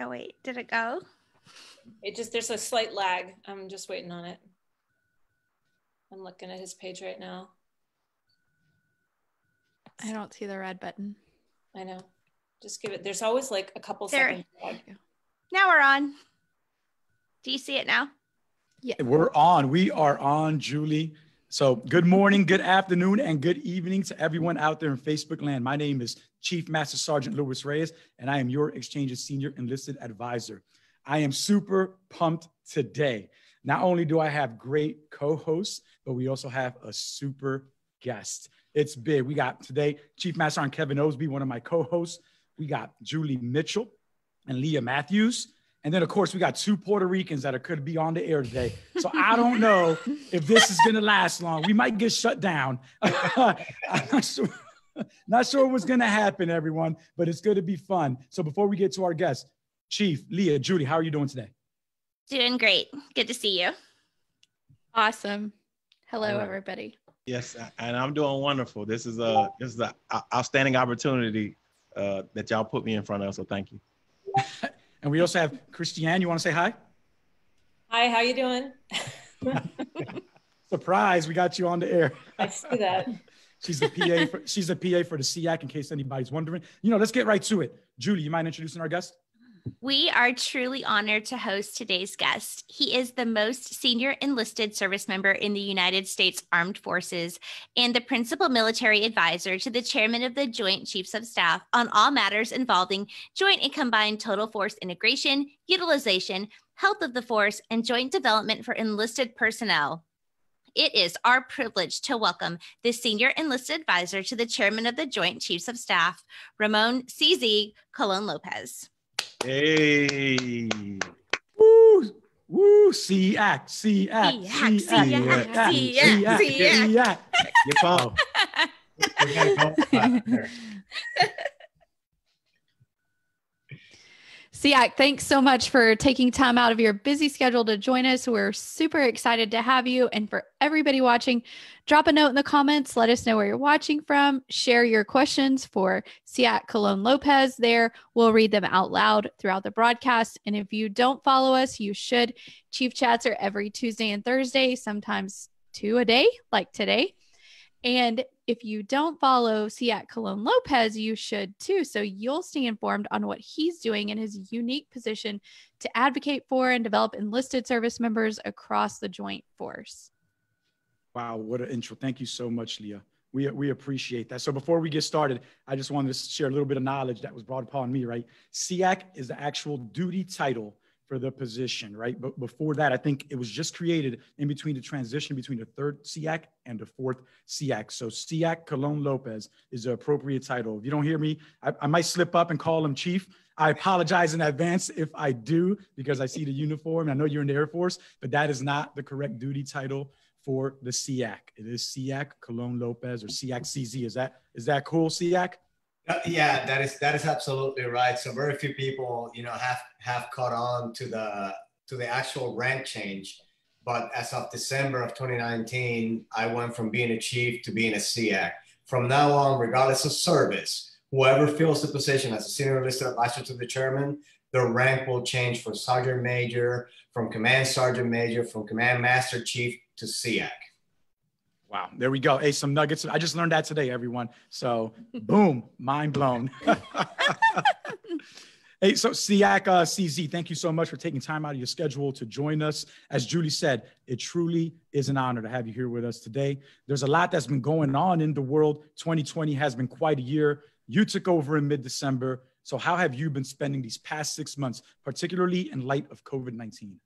Oh wait, did it go? It just there's a slight lag. I'm just waiting on it. I'm looking at his page right now. I don't see the red button. I know. Just give it. There's always like a couple There. seconds. lag. Now we're on. Do you see it now? Yeah. We're on. We are on, Julie. So, good morning, good afternoon, and good evening to everyone out there in Facebook land. My name is Chief Master Sergeant Luis Reyes, and I am your Exchange's Senior Enlisted Advisor. I am super pumped today. Not only do I have great co hosts, but we also have a super guest. It's big. We got today Chief Master Sergeant Kevin Osby, one of my co hosts. We got Julie Mitchell and Leah Matthews. And then, of course, we got two Puerto Ricans that are could be on the air today. So I don't know if this is going to last long. We might get shut down. I'm not sure, not sure what's going to happen, everyone, but it's going to be fun. So before we get to our guests, Chief, Leah, Judy, how are you doing today? Doing great. Good to see you. Awesome. Hello, All right. everybody. Yes, and I'm doing wonderful. This is a this is an outstanding opportunity uh, that y'all put me in front of. So thank you. And we also have Christiane. You want to say hi? Hi, how you doing? Surprise, we got you on the air. I see that. She's the PA for, she's the PA for the SEAC in case anybody's wondering. You know, let's get right to it. Julie, you mind introducing our guest? We are truly honored to host today's guest. He is the most senior enlisted service member in the United States Armed Forces and the principal military advisor to the chairman of the Joint Chiefs of Staff on all matters involving joint and combined total force integration, utilization, health of the force, and joint development for enlisted personnel. It is our privilege to welcome the senior enlisted advisor to the chairman of the Joint Chiefs of Staff, Ramon CZ Colon Lopez. Hey, Woo! Woo! SEAC, SEAC, SEAC, SEAC. SEAC. get phone. We gotta go uh, there. SEAC, thanks so much for taking time out of your busy schedule to join us. We're super excited to have you. And for everybody watching, drop a note in the comments. Let us know where you're watching from. Share your questions for SEAC Colon Lopez there. We'll read them out loud throughout the broadcast. And if you don't follow us, you should. Chief Chats are every Tuesday and Thursday, sometimes two a day, like today. And if you don't follow SEAC Colon Lopez, you should too. So you'll stay informed on what he's doing in his unique position to advocate for and develop enlisted service members across the joint force. Wow, what an intro. Thank you so much, Leah. We, we appreciate that. So before we get started, I just wanted to share a little bit of knowledge that was brought upon me, right? SEAC is the actual duty title for the position, right? But before that, I think it was just created in between the transition between the third SEAC and the fourth SEAC. So SEAC Colon Lopez is the appropriate title. If you don't hear me, I, I might slip up and call him chief. I apologize in advance if I do, because I see the uniform. I know you're in the Air Force, but that is not the correct duty title for the SEAC. It is SEAC Colon Lopez or SEAC CZ. Is that is that cool, SEAC? Uh, Yeah, that is that is absolutely right. So very few people, you know, have have caught on to the to the actual rank change. But as of December of 2019, I went from being a chief to being a SEAC. From now on, regardless of service, whoever fills the position as a senior enlisted advisor to the chairman, their rank will change from sergeant major, from command sergeant major, from command master chief to SEAC. Wow, there we go. Hey, some nuggets. I just learned that today, everyone. So, boom, mind blown. hey, so SEAC uh, CZ, thank you so much for taking time out of your schedule to join us. As Julie said, it truly is an honor to have you here with us today. There's a lot that's been going on in the world. 2020 has been quite a year. You took over in mid December. So, how have you been spending these past six months, particularly in light of COVID 19?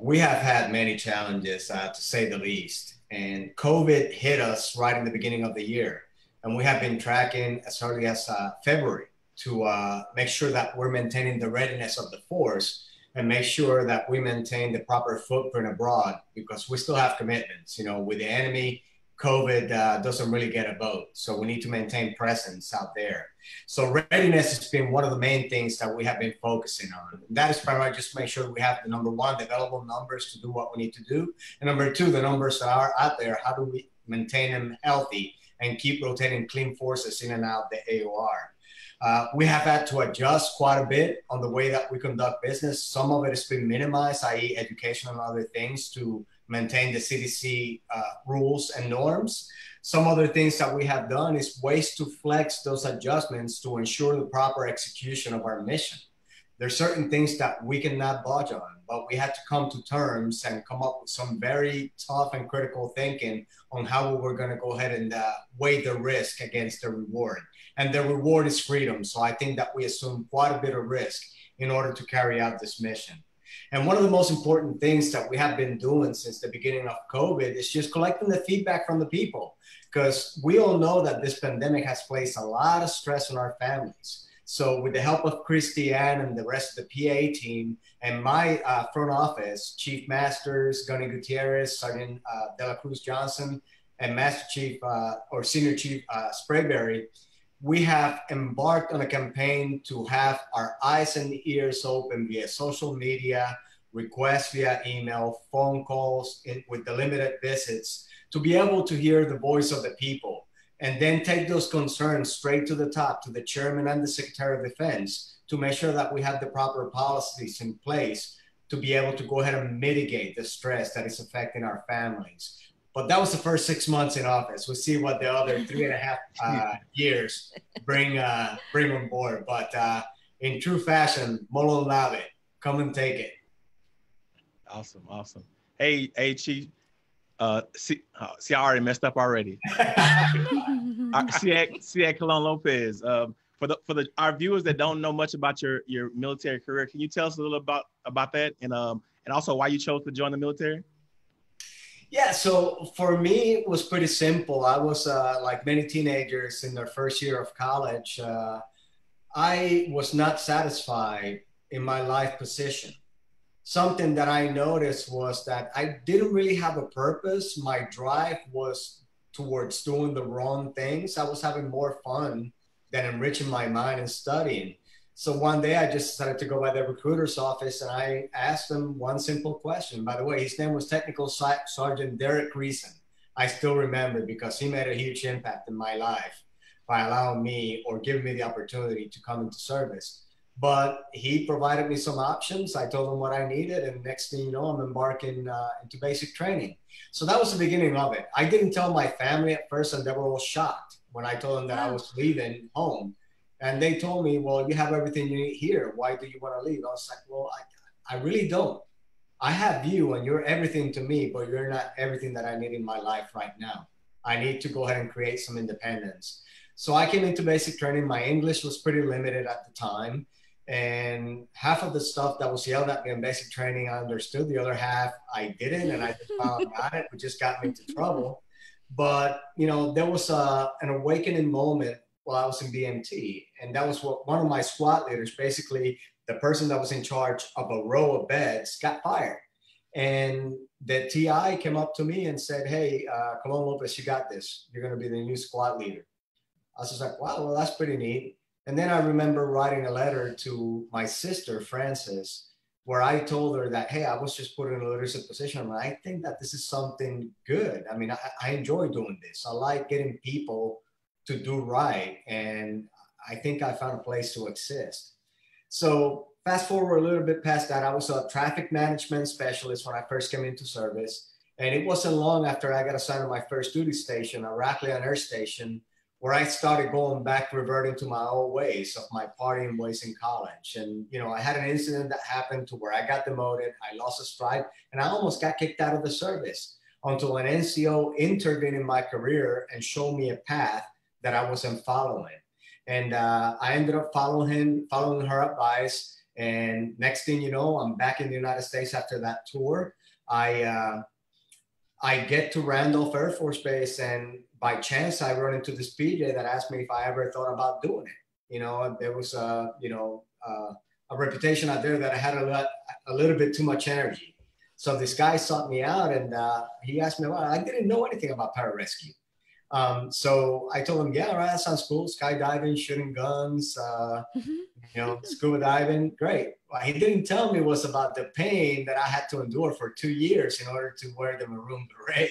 We have had many challenges, uh, to say the least. And COVID hit us right in the beginning of the year. And we have been tracking as early as uh, February to uh, make sure that we're maintaining the readiness of the force and make sure that we maintain the proper footprint abroad because we still have commitments. You know, with the enemy, COVID uh, doesn't really get a vote. So we need to maintain presence out there. So readiness has been one of the main things that we have been focusing on. That is primarily just make sure we have the number one, the available numbers to do what we need to do. And number two, the numbers that are out there, how do we maintain them healthy and keep rotating clean forces in and out the AOR? Uh, we have had to adjust quite a bit on the way that we conduct business. Some of it has been minimized, i.e., education and other things to maintain the CDC uh, rules and norms. Some other things that we have done is ways to flex those adjustments to ensure the proper execution of our mission. There's certain things that we cannot budge on, but we had to come to terms and come up with some very tough and critical thinking on how we were going to go ahead and uh, weigh the risk against the reward. And the reward is freedom. So I think that we assume quite a bit of risk in order to carry out this mission. And one of the most important things that we have been doing since the beginning of COVID is just collecting the feedback from the people. Because we all know that this pandemic has placed a lot of stress on our families. So, with the help of Christiane and the rest of the PA team and my uh, front office, Chief Masters, Gunny Gutierrez, Sergeant uh, Dela Cruz Johnson, and Master Chief uh, or Senior Chief uh, Sprayberry, we have embarked on a campaign to have our eyes and ears open via social media, requests via email, phone calls in, with the limited visits to be able to hear the voice of the people and then take those concerns straight to the top to the chairman and the secretary of defense to make sure that we have the proper policies in place to be able to go ahead and mitigate the stress that is affecting our families but that was the first six months in office. We'll see what the other three and a half uh, years bring uh, bring on board. But uh, in true fashion, Molon Labe, come and take it. Awesome, awesome. Hey, hey, Chief. Uh, see, uh, see, I already messed up already. uh, see, Colon Lopez. Um, for the for the our viewers that don't know much about your your military career, can you tell us a little about about that and um and also why you chose to join the military? Yeah, so for me, it was pretty simple. I was uh, like many teenagers in their first year of college. Uh, I was not satisfied in my life position. Something that I noticed was that I didn't really have a purpose. My drive was towards doing the wrong things. I was having more fun than enriching my mind and studying. So one day I just decided to go by the recruiter's office and I asked him one simple question. By the way, his name was Technical Sergeant Derek Reason. I still remember because he made a huge impact in my life by allowing me or giving me the opportunity to come into service. But he provided me some options. I told him what I needed, and next thing you know, I'm embarking uh, into basic training. So that was the beginning of it. I didn't tell my family at first, and they were all shocked when I told them that I was leaving home and they told me, well, you have everything you need here. Why do you want to leave? I was like, well, I, I really don't. I have you and you're everything to me, but you're not everything that I need in my life right now. I need to go ahead and create some independence. So I came into basic training. My English was pretty limited at the time. And half of the stuff that was yelled at me in basic training, I understood. The other half, I didn't. And I just found out it, which just got me into trouble. But, you know, there was a, an awakening moment while I was in BMT. And that was what one of my squad leaders, basically the person that was in charge of a row of beds, got fired. And the TI came up to me and said, Hey, uh, Colon Lopez, you got this. You're going to be the new squad leader. I was just like, wow, well, that's pretty neat. And then I remember writing a letter to my sister, Frances, where I told her that, hey, I was just put in a leadership position. And I think that this is something good. I mean, I, I enjoy doing this. I like getting people to do right. And I think I found a place to exist. So fast forward a little bit past that, I was a traffic management specialist when I first came into service. And it wasn't long after I got assigned to my first duty station, Heraklion Air Station, where I started going back, reverting to my old ways of my partying ways in college. And, you know, I had an incident that happened to where I got demoted, I lost a stripe, and I almost got kicked out of the service until an NCO intervened in my career and showed me a path that I wasn't following. And uh, I ended up following him, following her advice. And next thing you know, I'm back in the United States after that tour. I uh, I get to Randolph Air Force Base, and by chance, I run into this PJ that asked me if I ever thought about doing it. You know, there was a you know uh, a reputation out there that I had a lot, a little bit too much energy. So this guy sought me out, and uh, he asked me, "Well, I didn't know anything about pararescue." Um, so I told him, yeah, right, that sounds cool. Skydiving, shooting guns, uh, mm-hmm. you know, scuba diving, great. What he didn't tell me was about the pain that I had to endure for two years in order to wear the maroon beret.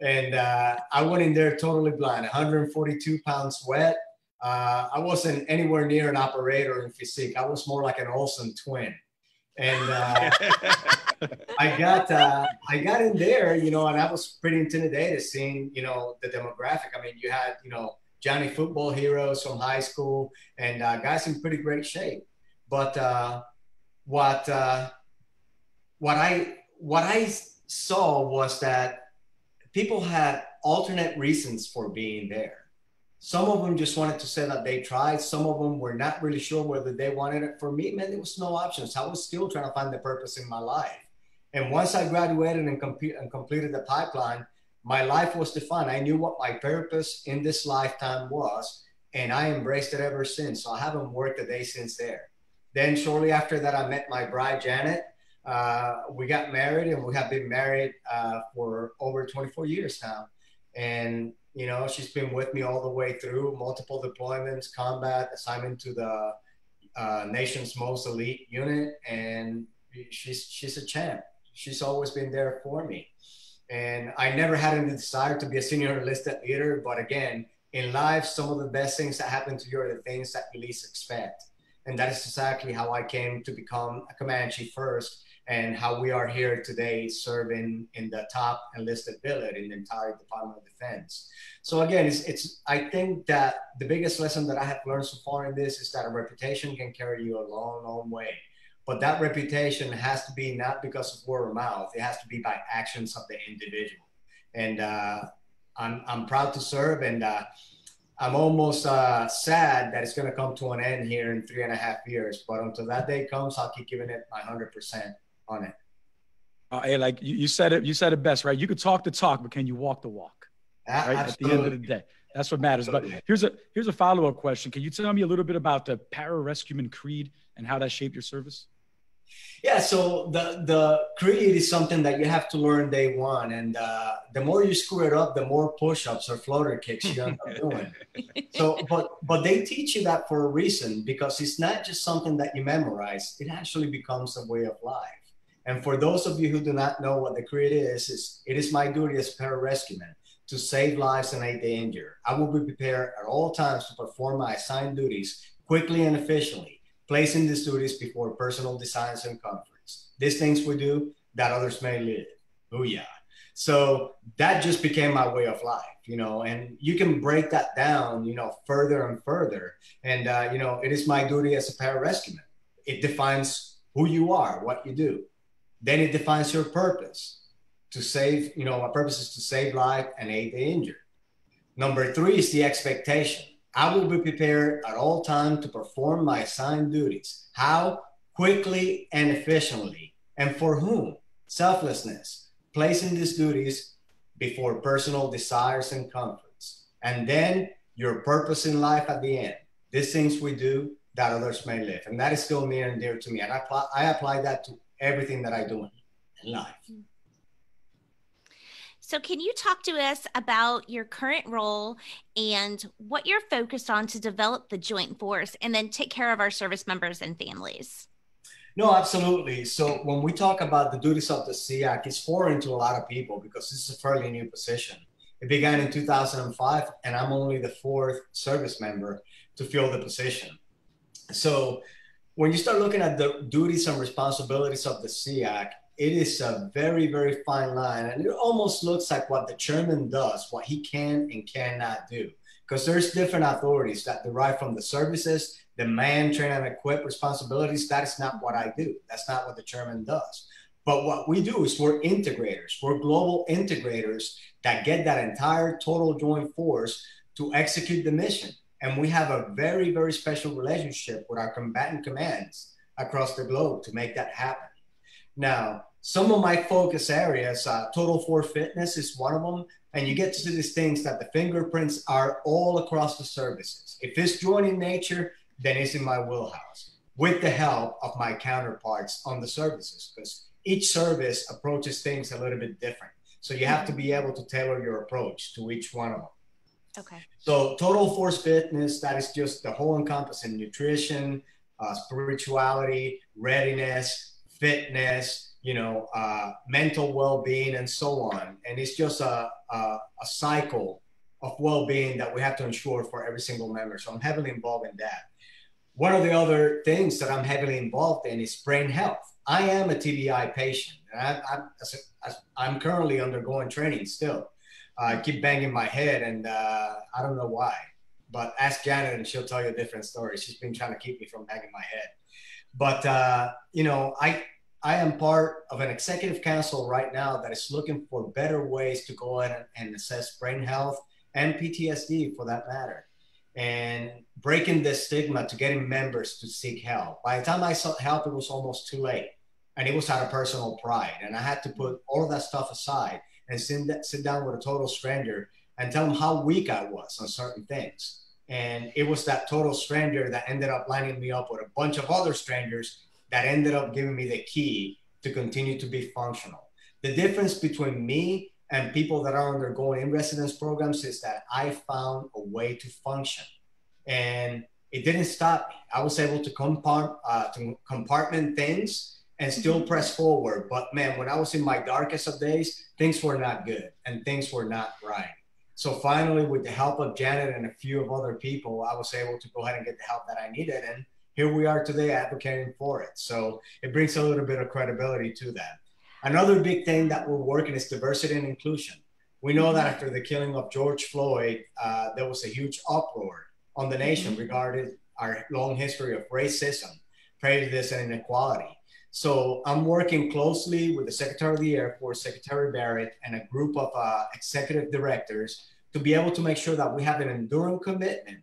And uh, I went in there totally blind, 142 pounds wet, Uh, I wasn't anywhere near an operator in physique. I was more like an Olsen twin. And uh, I got uh, I got in there, you know, and I was pretty intimidated seeing, you know, the demographic. I mean, you had, you know, Johnny football heroes from high school and uh, guys in pretty great shape. But uh, what uh, what I what I saw was that people had alternate reasons for being there. Some of them just wanted to say that they tried. Some of them were not really sure whether they wanted it. For me, man, there was no options. I was still trying to find the purpose in my life. And once I graduated and, and completed the pipeline, my life was defined. I knew what my purpose in this lifetime was, and I embraced it ever since. So I haven't worked a day since there. Then shortly after that, I met my bride, Janet. Uh, we got married, and we have been married uh, for over 24 years now. And you know, she's been with me all the way through multiple deployments, combat, assignment to the uh, nation's most elite unit, and she's she's a champ. She's always been there for me. And I never had any desire to be a senior enlisted leader, but again, in life, some of the best things that happen to you are the things that you least expect. And that is exactly how I came to become a command chief first and how we are here today serving in the top enlisted billet in the entire Department of Defense. So again, it's, it's I think that the biggest lesson that I have learned so far in this is that a reputation can carry you a long, long way. But that reputation has to be not because of word of mouth. It has to be by actions of the individual. And uh, I'm, I'm proud to serve and uh, I'm almost uh, sad that it's going to come to an end here in three and a half years. But until that day comes, I'll keep giving it my 100% on it. Uh, hey, like you, you, said it, you said it best, right? You could talk the talk, but can you walk the walk? Right at the end of the day, that's what matters. But here's a here's a follow up question. Can you tell me a little bit about the Pararescueman Creed and how that shaped your service? Yeah, so the the creed is something that you have to learn day one, and uh, the more you screw it up, the more push-ups or floater kicks you end up doing. So, but but they teach you that for a reason because it's not just something that you memorize; it actually becomes a way of life. And for those of you who do not know what the creed is, is it is my duty as a pararescueman to save lives and aid the injured. I will be prepared at all times to perform my assigned duties quickly and efficiently placing these duties before personal designs and comforts. These things we do that others may live. Oh yeah. So that just became my way of life, you know, and you can break that down, you know, further and further. And, uh, you know, it is my duty as a pararescueman. It defines who you are, what you do. Then it defines your purpose to save, you know, my purpose is to save life and aid the injured. Number three is the expectation. I will be prepared at all times to perform my assigned duties. How? Quickly and efficiently. And for whom? Selflessness, placing these duties before personal desires and comforts. And then your purpose in life at the end. These things we do that others may live. And that is still near and dear to me. And I apply, I apply that to everything that I do in life. So, can you talk to us about your current role and what you're focused on to develop the joint force and then take care of our service members and families? No, absolutely. So, when we talk about the duties of the SEAC, it's foreign to a lot of people because this is a fairly new position. It began in 2005, and I'm only the fourth service member to fill the position. So, when you start looking at the duties and responsibilities of the SEAC, it is a very, very fine line. And it almost looks like what the chairman does, what he can and cannot do. Because there's different authorities that derive from the services, the man, train, and equip responsibilities. That is not what I do. That's not what the chairman does. But what we do is we're integrators. We're global integrators that get that entire total joint force to execute the mission. And we have a very, very special relationship with our combatant commands across the globe to make that happen. Now, some of my focus areas, uh, total force fitness is one of them. And you get to see these things that the fingerprints are all across the services. If it's joining nature, then it's in my wheelhouse with the help of my counterparts on the services because each service approaches things a little bit different. So you have to be able to tailor your approach to each one of them. Okay. So total force fitness, that is just the whole encompassing nutrition, uh, spirituality, readiness, fitness, you know, uh, mental well-being, and so on. And it's just a, a, a cycle of well-being that we have to ensure for every single member. So I'm heavily involved in that. One of the other things that I'm heavily involved in is brain health. I am a TBI patient, and I, am currently undergoing training still. I keep banging my head, and uh, I don't know why. But ask Janet, and she'll tell you a different story. She's been trying to keep me from banging my head. But uh, you know, I I am part of an executive council right now that is looking for better ways to go ahead and assess brain health and PTSD for that matter, and breaking the stigma to getting members to seek help. By the time I sought help, it was almost too late, and it was out of personal pride, and I had to put all of that stuff aside and sit, sit down with a total stranger and tell them how weak I was on certain things. And it was that total stranger that ended up lining me up with a bunch of other strangers that ended up giving me the key to continue to be functional. The difference between me and people that are undergoing in residence programs is that I found a way to function. And it didn't stop me. I was able to, compart- uh, to compartment things and still mm-hmm. press forward. But man, when I was in my darkest of days, things were not good and things were not right. So finally, with the help of Janet and a few of other people, I was able to go ahead and get the help that I needed. And here we are today advocating for it. So it brings a little bit of credibility to that. Another big thing that we're working is diversity and inclusion. We know that after the killing of George Floyd, uh, there was a huge uproar on the nation mm-hmm. regarding our long history of racism, prejudice, and inequality. So I'm working closely with the Secretary of the Air Force, Secretary Barrett, and a group of uh, executive directors to be able to make sure that we have an enduring commitment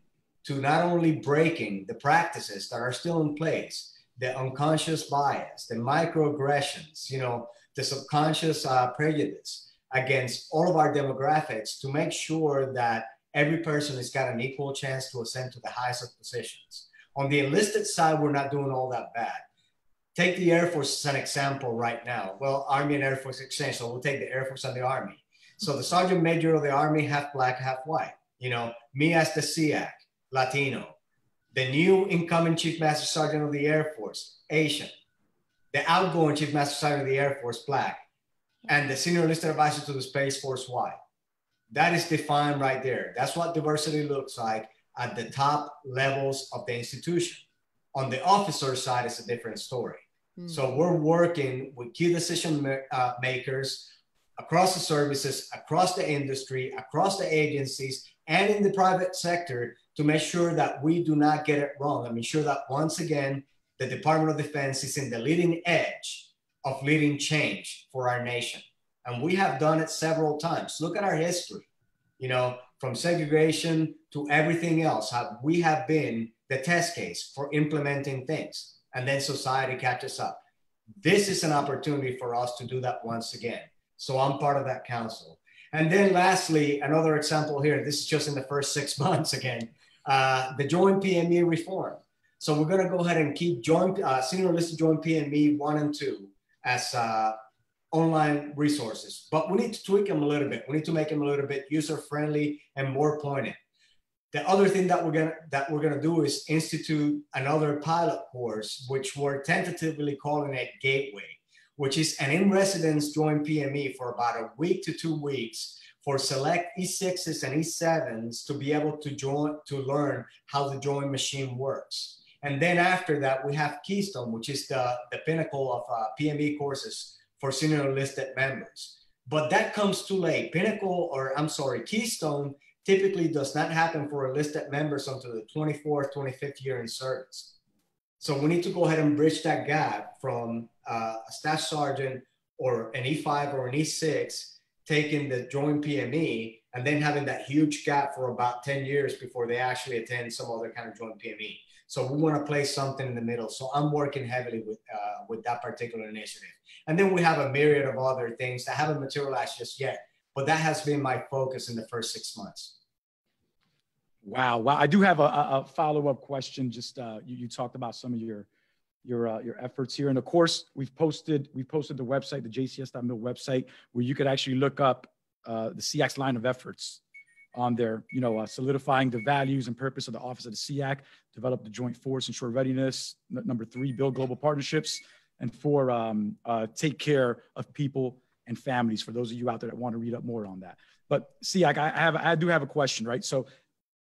to not only breaking the practices that are still in place, the unconscious bias, the microaggressions, you know, the subconscious uh, prejudice against all of our demographics to make sure that every person has got an equal chance to ascend to the highest of positions. On the enlisted side, we're not doing all that bad take the Air Force as an example right now. Well, Army and Air Force exchange, so we'll take the Air Force and the Army. So the Sergeant Major of the Army, half black, half white. You know, me as the SEAC, Latino. The new incoming Chief Master Sergeant of the Air Force, Asian. The outgoing Chief Master Sergeant of the Air Force, black. And the Senior Enlisted Advisor to the Space Force, white. That is defined right there. That's what diversity looks like at the top levels of the institution. On the officer side, it's a different story. Mm. So we're working with key decision uh, makers across the services, across the industry, across the agencies, and in the private sector to make sure that we do not get it wrong and make sure that once again, the Department of Defense is in the leading edge of leading change for our nation. And we have done it several times. Look at our history, you know, from segregation to everything else, how we have been the test case for implementing things, and then society catches up. This is an opportunity for us to do that once again. So I'm part of that council. And then lastly, another example here, this is just in the first six months again, uh, the joint PME reform. So we're gonna go ahead and keep joint, uh, senior listed joint PME one and two as uh, online resources, but we need to tweak them a little bit. We need to make them a little bit user friendly and more pointed. The other thing that we're gonna that we're gonna do is institute another pilot course, which we're tentatively calling it Gateway, which is an in-residence joint PME for about a week to two weeks for select E6s and E7s to be able to join to learn how the joint machine works. And then after that, we have Keystone, which is the, the pinnacle of uh, PME courses for senior enlisted members. But that comes too late. Pinnacle, or I'm sorry, Keystone typically does not happen for enlisted members until the 24th, 25th year in service. So we need to go ahead and bridge that gap from uh, a staff sergeant or an E5 or an E6 taking the joint PME and then having that huge gap for about 10 years before they actually attend some other kind of joint PME. So we want to place something in the middle. So I'm working heavily with uh, with that particular initiative. And then we have a myriad of other things that haven't materialized just yet but that has been my focus in the first six months. Wow, wow! I do have a, a follow-up question. Just uh, you, you, talked about some of your your uh, your efforts here, and of course, we've posted we posted the website, the JCS.mil website, where you could actually look up uh, the SEAC's line of efforts on there. You know, uh, solidifying the values and purpose of the Office of the SEAC, develop the joint force, ensure readiness. Number three, build global partnerships, and four, um, uh, take care of people and families for those of you out there that want to read up more on that. But see, like I have, I do have a question, right? So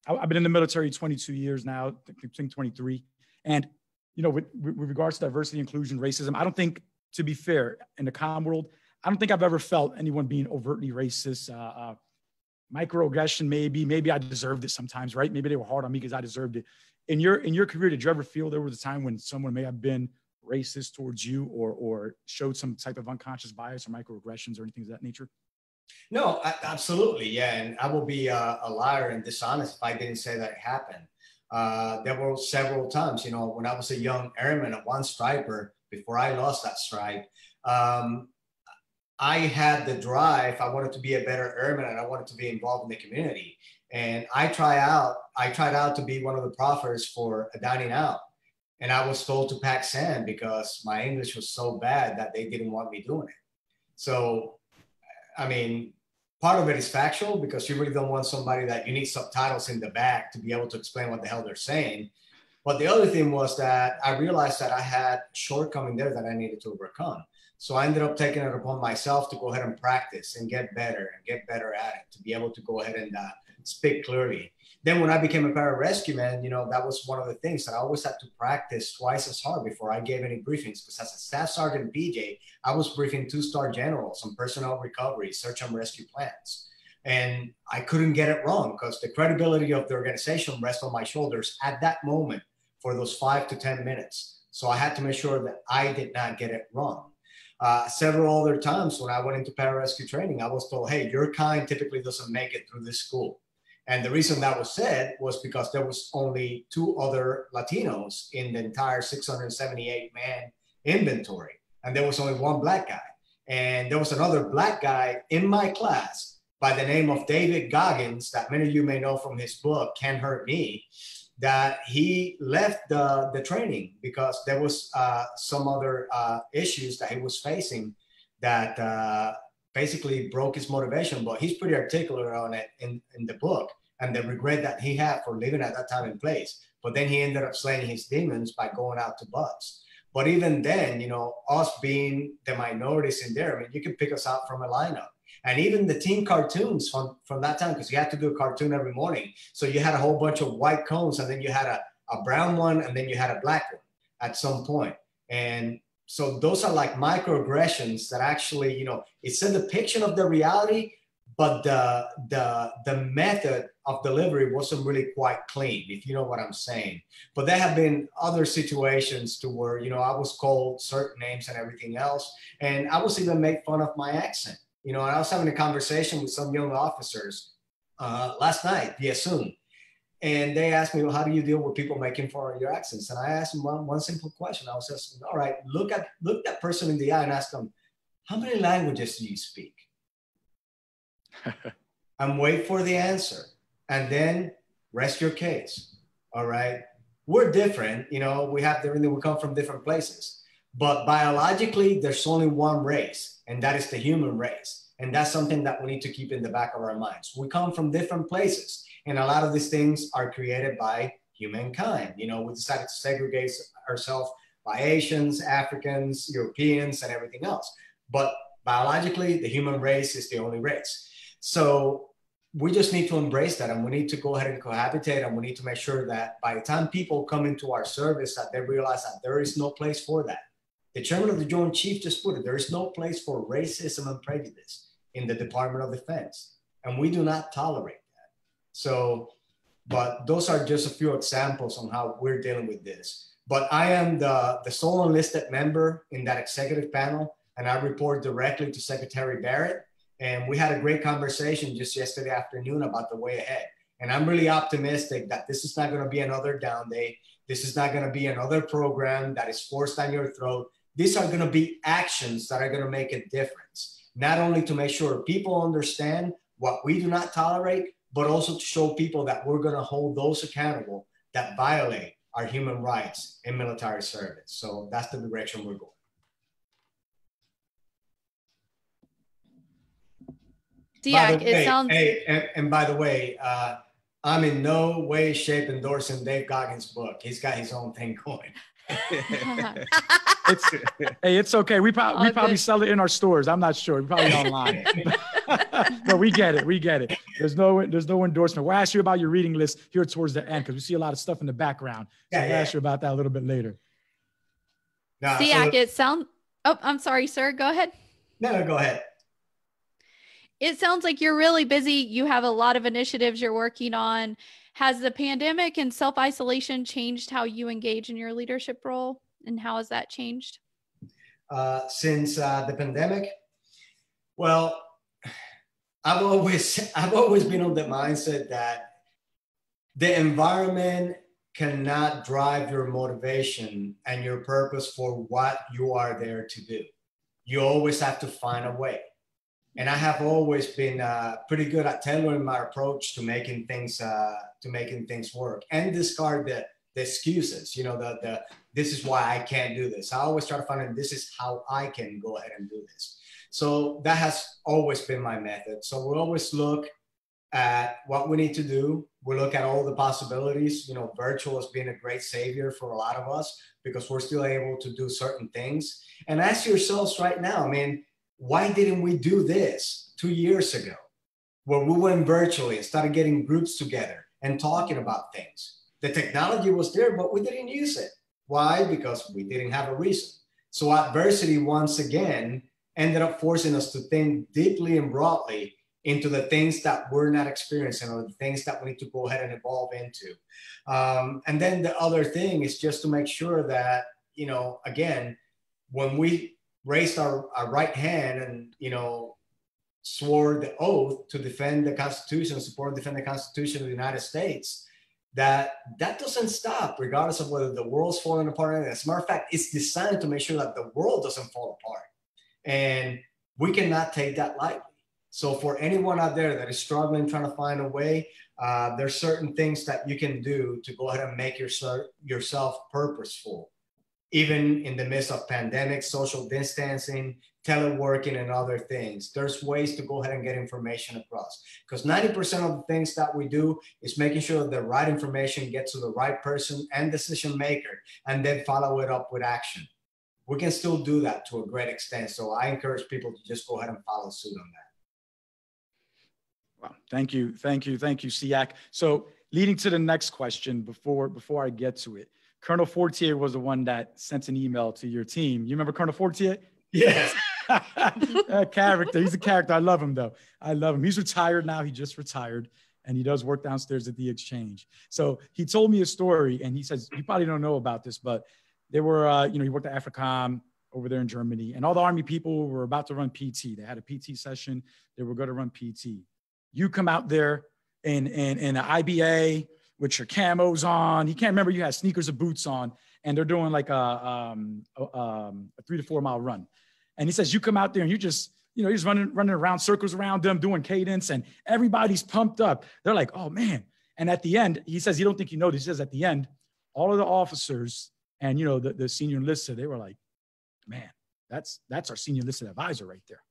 I, have been in the military 22 years now, I think 23. And, you know, with, with regards to diversity, inclusion, racism, I don't think, to be fair, in the comm world, I don't think I've ever felt anyone being overtly racist. Uh, uh, microaggression, maybe, maybe I deserved it sometimes, right? Maybe they were hard on me because I deserved it. In your in your career, did you ever feel there was a time when someone may have been racist towards you or or showed some type of unconscious bias or microaggressions or anything of that nature? No, absolutely, yeah. And I will be a, a liar and dishonest if I didn't say that happened. Uh, there were several times, you know, when I was a young airman at one striper before I lost that stripe. Um, I had the drive. I wanted to be a better airman and I wanted to be involved in the community. And I try out, I tried out to be one of the proffers for a dining out. And I was told to pack sand because my English was so bad that they didn't want me doing it. So, I mean, part of it is factual because you really don't want somebody that you need subtitles in the back to be able to explain what the hell they're saying. But the other thing was that I realized that I had shortcoming there that I needed to overcome. So I ended up taking it upon myself to go ahead and practice and get better and get better at it to be able to go ahead and uh, speak clearly. Then when I became a pararescue man, you know, that was one of the things that I always had to practice twice as hard before I gave any briefings. Because as a staff sergeant PJ, I was briefing two-star generals on personnel recovery, search and rescue plans. And I couldn't get it wrong because the credibility of the organization rests on my shoulders at that moment for those five to 10 minutes. So I had to make sure that I did not get it wrong. Uh, several other times when I went into pararescue training, I was told, hey, your kind typically doesn't make it through this school. And the reason that was said was because there was only two other Latinos in the entire 678 man inventory. And there was only one black guy. And there was another black guy in my class by the name of David Goggins, that many of you may know from his book, Can't Hurt Me that he left the, the training because there was uh, some other uh, issues that he was facing that uh, basically broke his motivation. But he's pretty articulate on it in, in the book and the regret that he had for living at that time and place. But then he ended up slaying his demons by going out to BUD/S. But even then, you know, us being the minorities in there, I mean, you can pick us out from a lineup and even the team cartoons from from that time because you had to do a cartoon every morning so you had a whole bunch of white cones and then you had a, a brown one and then you had a black one at some point and so those are like microaggressions that actually you know it's a depiction of the reality but the the the method of delivery wasn't really quite clean if you know what i'm saying. But there have been other situations to where you know i was called certain names and everything else and i was even made fun of my accent. You know, I was having a conversation with some young officers uh, last night via Zoom, and they asked me, "Well, how do you deal with people making fun of your accents?" And I asked them one, one simple question. I was just, "All right, look at look that person in the eye and ask them, how many languages do you speak?" and wait for the answer, and then rest your case. All right, we're different. You know, we have different. We come from different places. But biologically, there's only one race, and that is the human race. And that's something that we need to keep in the back of our minds. We come from different places, and a lot of these things are created by humankind. You know, we decided to segregate ourselves by Asians, Africans, Europeans, and everything else. But biologically, the human race is the only race. So we just need to embrace that and we need to go ahead and cohabitate and we need to make sure that by the time people come into our service that they realize that there is no place for that the chairman of the Joint Chief just put it there is no place for racism and prejudice in the Department of Defense. And we do not tolerate. So, but those are just a few examples on how we're dealing with this. But I am the, the sole enlisted member in that executive panel, and I report directly to Secretary Barrett. And we had a great conversation just yesterday afternoon about the way ahead. And I'm really optimistic that this is not going to be another down day. This is not going to be another program that is forced down your throat these are going to be actions that are going to make a difference, not only to make sure people understand what we do not tolerate, but also to show people that we're going to hold those accountable that violate our human rights in military service. So that's the direction we're going. Yeah, it sounds. Hey, and, and, by the way, uh, I'm in no way, shape endorsing Dave Goggins' book. He's got his own thing going. it's hey, it's okay. We, pro- we probably sell it in our stores. I'm not sure. We probably online. but we get it. We get it. There's no there's no endorsement. We'll ask you about your reading list here towards the end because we see a lot of stuff in the background. So yeah, we'll yeah. ask you about that a little bit later. Nah, SEAC, so it sound oh, I'm sorry, sir. Go ahead. No, no, go ahead. It sounds like you're really busy. You have a lot of initiatives you're working on. Has the pandemic and self isolation changed how you engage in your leadership role? And how has that changed? Uh, since uh, the pandemic, well, I've always I've always been on the mindset that the environment cannot drive your motivation and your purpose for what you are there to do. You always have to find a way. And I have always been uh, pretty good at tailoring my approach to making things uh, to making things work and discard the, the excuses. You know, the the this is why I can't do this. I always try to find this is how I can go ahead and do this. So that has always been my method. So we always look at what we need to do. We look at all the possibilities. You know, virtual has been a great savior for a lot of us because we're still able to do certain things. And ask yourselves right now, I mean, why didn't we do this two years ago? Where we went virtually and started getting groups together and talking about things. The technology was there, but we didn't use it. Why? Because we didn't have a reason. So adversity once again ended up forcing us to think deeply and broadly into the things that we're not experiencing or the things that we need to go ahead and evolve into. Um, and then the other thing is just to make sure that, you know, again, when we raised our, our right hand and, you know, swore the oath to defend the Constitution, support and defend the Constitution of the United States, that that doesn't stop regardless of whether the world's falling apart. As a matter of fact, it's designed to make sure that the world doesn't fall apart. And we cannot take that lightly. So for anyone out there that is struggling, trying to find a way, uh, there's certain things that you can do to go ahead and make yourself yourself purposeful, even in the midst of pandemic, social distancing, teleworking, and other things. There's ways to go ahead and get information across. Because 90% of the things that we do is making sure that the right information gets to the right person and decision maker, and then follow it up with action we can still do that to a great extent. So I encourage people to just go ahead and follow suit on that. Wow. Thank you. Thank you. Thank you, SEAC. So leading to the next question before before I get to it, Colonel Fortier was the one that sent an email to your team. You remember Colonel Fortier? Yes. a character. He's a character. I love him though. I love him. He's retired now. He just retired and he does work downstairs at the exchange. So he told me a story and he says, You probably don't know about this, but they were, uh, you know, he worked at AFRICOM over there in Germany, and all the Army people were about to run PT. They had a PT session. They were going to run PT. You come out there in in, in an IBA with your camos on. He can't remember you had sneakers or boots on, and they're doing like a, um, a, um, a three to four mile run. And he says you come out there and you just you know, just running running around circles around them, doing cadence, and everybody's pumped up. They're like, oh man. And at the end, he says, you don't think you know this. He says, at the end, all of the officers and you know, the, the senior enlisted, they were like, man, that's that's our senior enlisted advisor right there.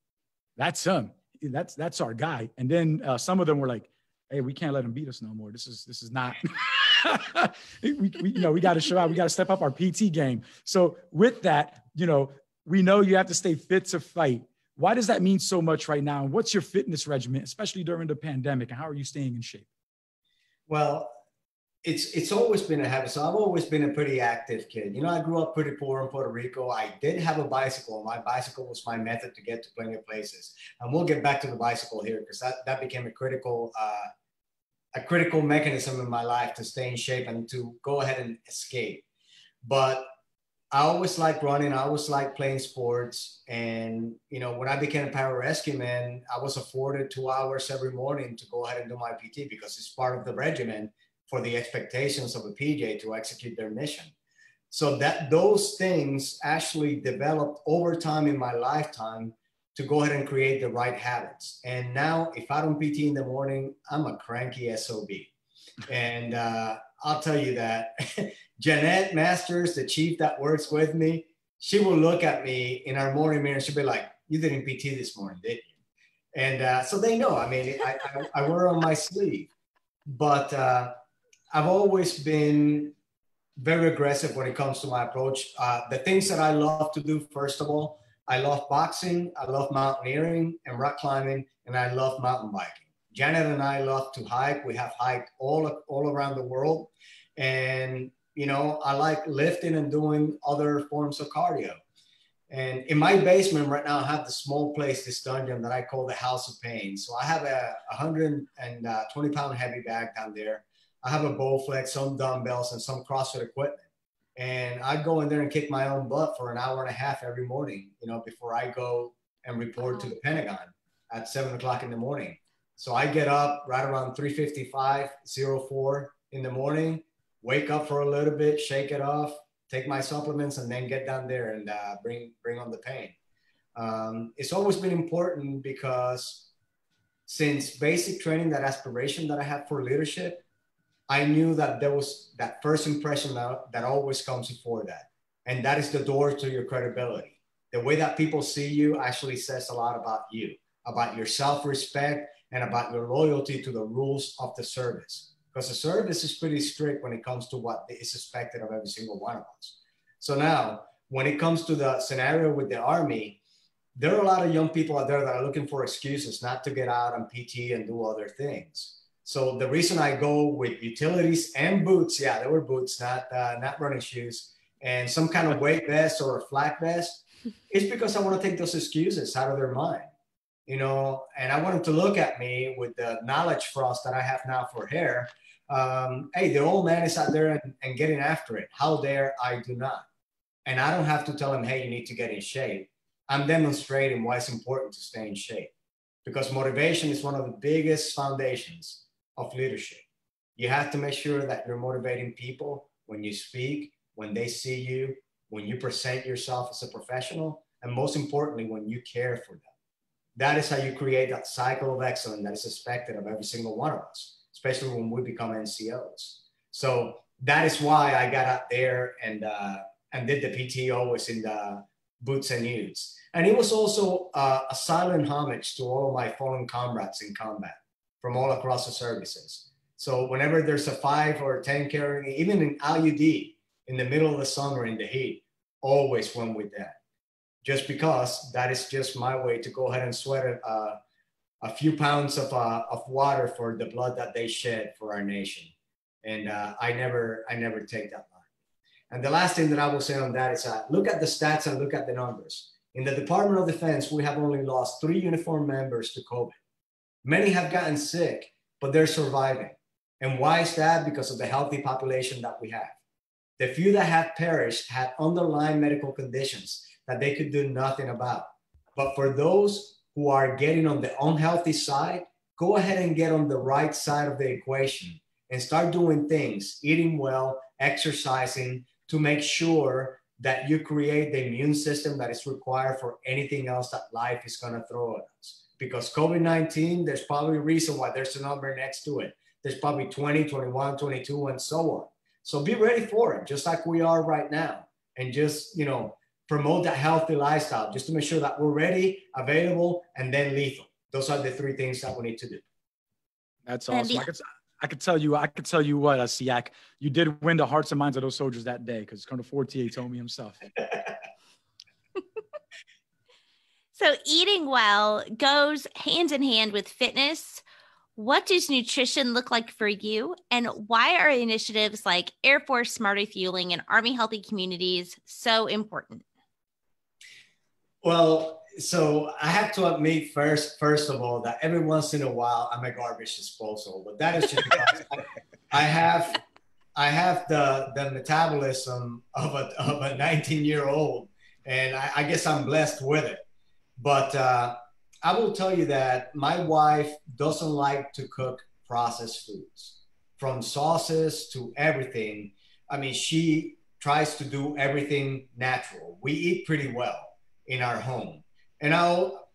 That's him. That's that's our guy. And then uh, some of them were like, hey, we can't let them beat us no more. This is this is not. we, we, you know, we got to show out. We got to step up our PT game. So with that, you know, we know you have to stay fit to fight. Why does that mean so much right now? And what's your fitness regimen, especially during the pandemic? And how are you staying in shape? Well, it's it's always been a habit. So I've always been a pretty active kid. You know, I grew up pretty poor in Puerto Rico. I did have a bicycle. My bicycle was my method to get to plenty of places. And we'll get back to the bicycle here because that, that became a critical uh, a critical mechanism in my life to stay in shape and to go ahead and escape. But I always liked running. I always liked playing sports. And, you know, when I became a pararescue man, I was afforded two hours every morning to go ahead and do my PT because it's part of the regimen for the expectations of a PJ to execute their mission. So that those things actually developed over time in my lifetime to go ahead and create the right habits. And now, if I don't PT in the morning, I'm a cranky SOB. And uh, I'll tell you that Jeanette Masters, the chief that works with me, she will look at me in our morning mirror and she'll be like, You didn't PT this morning, did you? And uh, so they know. I mean, I, I, I wear on my sleeve. But uh, I've always been very aggressive when it comes to my approach. Uh, the things that I love to do, first of all, I love boxing, I love mountaineering and rock climbing, and I love mountain biking. Janet and I love to hike. We have hiked all all around the world, and you know I like lifting and doing other forms of cardio. And in my basement right now, I have the small place, this dungeon that I call the House of Pain. So I have a 120 pound heavy bag down there. I have a Bowflex, some dumbbells, and some CrossFit equipment. And I go in there and kick my own butt for an hour and a half every morning, you know, before I go and report to the Pentagon at seven o'clock in the morning. So I get up right around 355, 04 in the morning, wake up for a little bit, shake it off, take my supplements, and then get down there and uh, bring, bring on the pain. Um, it's always been important because since basic training, that aspiration that I have for leadership, I knew that there was that first impression that, that always comes before that. And that is the door to your credibility. The way that people see you actually says a lot about you, about your self respect, and about your loyalty to the rules of the service. Because the service is pretty strict when it comes to what is expected of every single one of us. So now, when it comes to the scenario with the Army, there are a lot of young people out there that are looking for excuses not to get out on PT and do other things. So the reason I go with utilities and boots, yeah, they were boots, not uh, not running shoes, and some kind of weight vest or a flat vest, is because I want to take those excuses out of their mind, you know. And I want them to look at me with the knowledge frost that I have now for hair. Um, hey, the old man is out there and, and getting after it. How dare I do not? And I don't have to tell him, hey, you need to get in shape. I'm demonstrating why it's important to stay in shape because motivation is one of the biggest foundations of leadership. You have to make sure that you're motivating people when you speak, when they see you, when you present yourself as a professional, and most importantly, when you care for them. That is how you create that cycle of excellence that is expected of every single one of us, especially when we become NCOs. So that is why I got out there and uh, and did the PTO always in the boots and nudes. And it was also uh, a silent homage to all my fallen comrades in combat from all across the services. So whenever there's a five or 10 carrying, even in IUD in the middle of the summer in the heat, always went with that. Just because that is just my way to go ahead and sweat a, a few pounds of, uh, of water for the blood that they shed for our nation. And uh, I never, I never take that line. And the last thing that I will say on that is uh, look at the stats and look at the numbers. In the Department of Defense, we have only lost three uniform members to COVID. Many have gotten sick, but they're surviving. And why is that? Because of the healthy population that we have. The few that have perished had underlying medical conditions that they could do nothing about. But for those who are getting on the unhealthy side, go ahead and get on the right side of the equation and start doing things, eating well, exercising to make sure that you create the immune system that is required for anything else that life is going to throw at us because COVID 19, there's probably a reason why there's a number next to it. There's probably 20, 21, 22, and so on. So be ready for it, just like we are right now. And just, you know, promote that healthy lifestyle just to make sure that we're ready, available, and then lethal. Those are the three things that we need to do. That's awesome. I could, I could tell you, I could tell you what, uh, SEAC, you did win the hearts and minds of those soldiers that day because Colonel Fortier told me himself. So, eating well goes hand in hand with fitness. What does nutrition look like for you? And why are initiatives like Air Force Smarter Fueling and Army Healthy Communities so important? Well, so I have to admit first, first of all, that every once in a while I'm a garbage disposal, but that is just because I have I have the the metabolism of a of a 19 year old, and I, I guess I'm blessed with it. But uh, I will tell you that my wife doesn't like to cook processed foods, from sauces to everything. I mean, she tries to do everything natural. We eat pretty well in our home. And I'll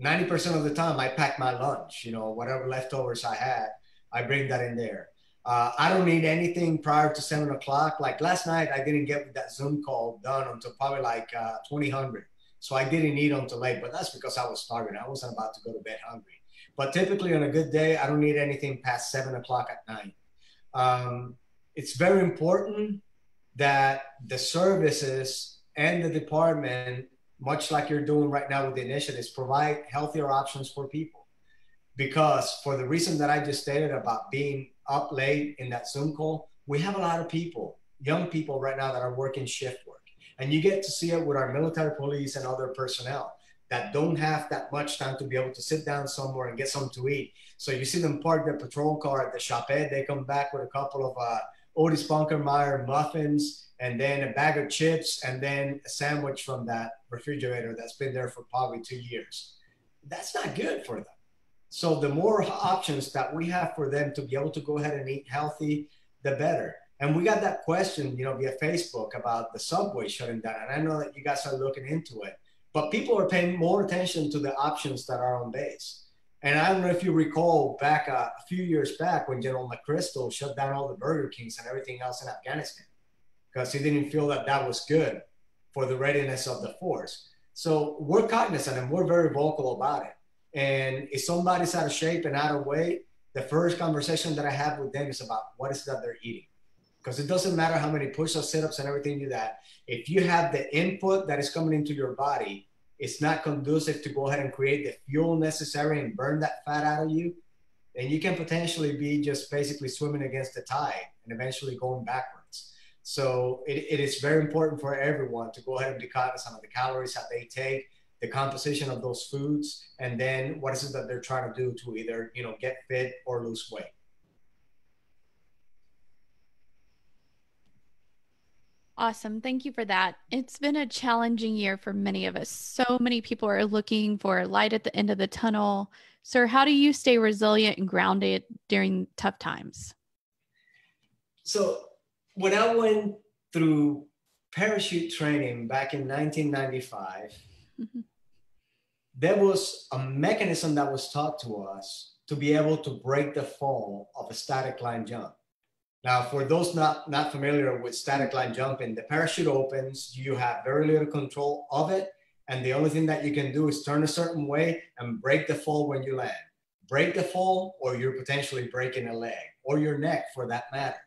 90% of the time I pack my lunch, you know, whatever leftovers I had, I bring that in there. Uh, I don't need anything prior to seven o'clock. Like last night, I didn't get that Zoom call done until probably like uh, 2000. So I didn't eat until late, but that's because I was starving. I wasn't about to go to bed hungry. But typically on a good day, I don't need anything past seven o'clock at night. Um, it's very important that the services and the department, much like you're doing right now with the initiatives, provide healthier options for people. Because for the reason that I just stated about being up late in that Zoom call, we have a lot of people, young people right now that are working shift work. And you get to see it with our military police and other personnel that don't have that much time to be able to sit down somewhere and get something to eat. So you see them park their patrol car at the shopette. They come back with a couple of uh, Otis Spunkmeyer muffins and then a bag of chips and then a sandwich from that refrigerator that's been there for probably two years. That's not good for them. So the more options that we have for them to be able to go ahead and eat healthy, the better. And we got that question, you know, via Facebook about the subway shutting down. And I know that you guys are looking into it, but people are paying more attention to the options that are on base. And I don't know if you recall back uh, a few years back when General McChrystal shut down all the Burger Kings and everything else in Afghanistan because he didn't feel that that was good for the readiness of the force. So we're cognizant and we're very vocal about it. And if somebody's out of shape and out of weight, the first conversation that I have with them is about what is that they're eating. Because it doesn't matter how many push-ups, sit-ups, and everything you that. If you have the input that is coming into your body, it's not conducive to go ahead and create the fuel necessary and burn that fat out of you, then you can potentially be just basically swimming against the tide and eventually going backwards. So it, it is very important for everyone to go ahead and be cognizant of the calories that they take, the composition of those foods, and then what is it that they're trying to do to either you know get fit or lose weight. Awesome. Thank you for that. It's been a challenging year for many of us. So many people are looking for light at the end of the tunnel. Sir, how do you stay resilient and grounded during tough times? So, when I went through parachute training back in 1995, mm-hmm. there was a mechanism that was taught to us to be able to break the fall of a static line jump. Now, for those not, not familiar with static line jumping, the parachute opens, you have very little control of it. And the only thing that you can do is turn a certain way and break the fall when you land. Break the fall, or you're potentially breaking a leg or your neck for that matter.